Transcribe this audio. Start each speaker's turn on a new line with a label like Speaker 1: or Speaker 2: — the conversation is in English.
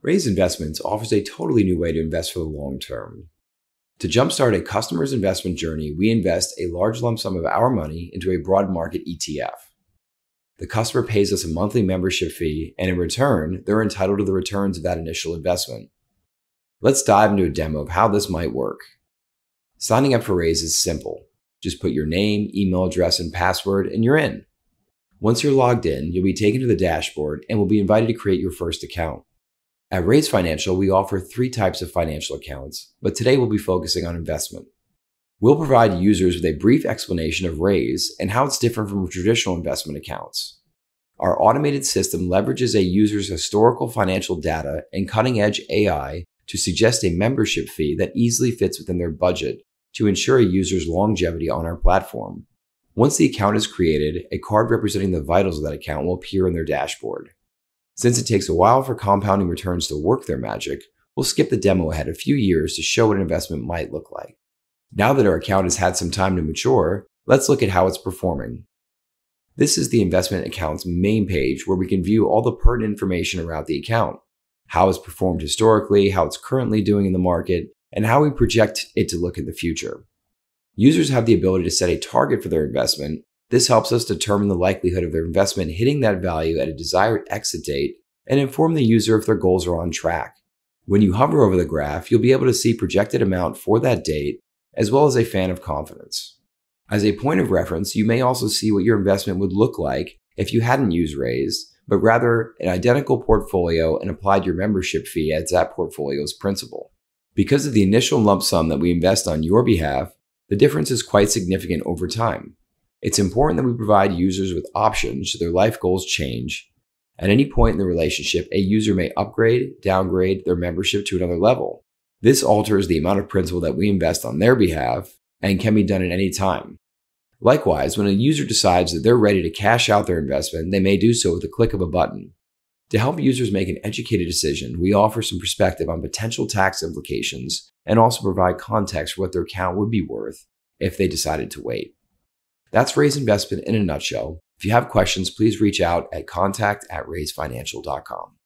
Speaker 1: Raise Investments offers a totally new way to invest for the long term. To jumpstart a customer's investment journey, we invest a large lump sum of our money into a broad market ETF. The customer pays us a monthly membership fee, and in return, they're entitled to the returns of that initial investment. Let's dive into a demo of how this might work. Signing up for Raise is simple. Just put your name, email address, and password, and you're in. Once you're logged in, you'll be taken to the dashboard and will be invited to create your first account. At Raise Financial, we offer three types of financial accounts, but today we'll be focusing on investment. We'll provide users with a brief explanation of Raise and how it's different from traditional investment accounts. Our automated system leverages a user's historical financial data and cutting edge AI to suggest a membership fee that easily fits within their budget to ensure a user's longevity on our platform. Once the account is created, a card representing the vitals of that account will appear in their dashboard. Since it takes a while for compounding returns to work their magic, we'll skip the demo ahead a few years to show what an investment might look like. Now that our account has had some time to mature, let's look at how it's performing. This is the investment account's main page where we can view all the pertinent information around the account, how it's performed historically, how it's currently doing in the market, and how we project it to look in the future. Users have the ability to set a target for their investment. This helps us determine the likelihood of their investment hitting that value at a desired exit date and inform the user if their goals are on track. When you hover over the graph, you'll be able to see projected amount for that date as well as a fan of confidence. As a point of reference, you may also see what your investment would look like if you hadn't used Raise, but rather an identical portfolio and applied your membership fee as that portfolio's principal. Because of the initial lump sum that we invest on your behalf, the difference is quite significant over time. It's important that we provide users with options so their life goals change. At any point in the relationship, a user may upgrade, downgrade their membership to another level. This alters the amount of principal that we invest on their behalf and can be done at any time. Likewise, when a user decides that they're ready to cash out their investment, they may do so with a click of a button. To help users make an educated decision, we offer some perspective on potential tax implications and also provide context for what their account would be worth if they decided to wait. That's Raise Investment in a nutshell. If you have questions, please reach out at contact at raisefinancial.com.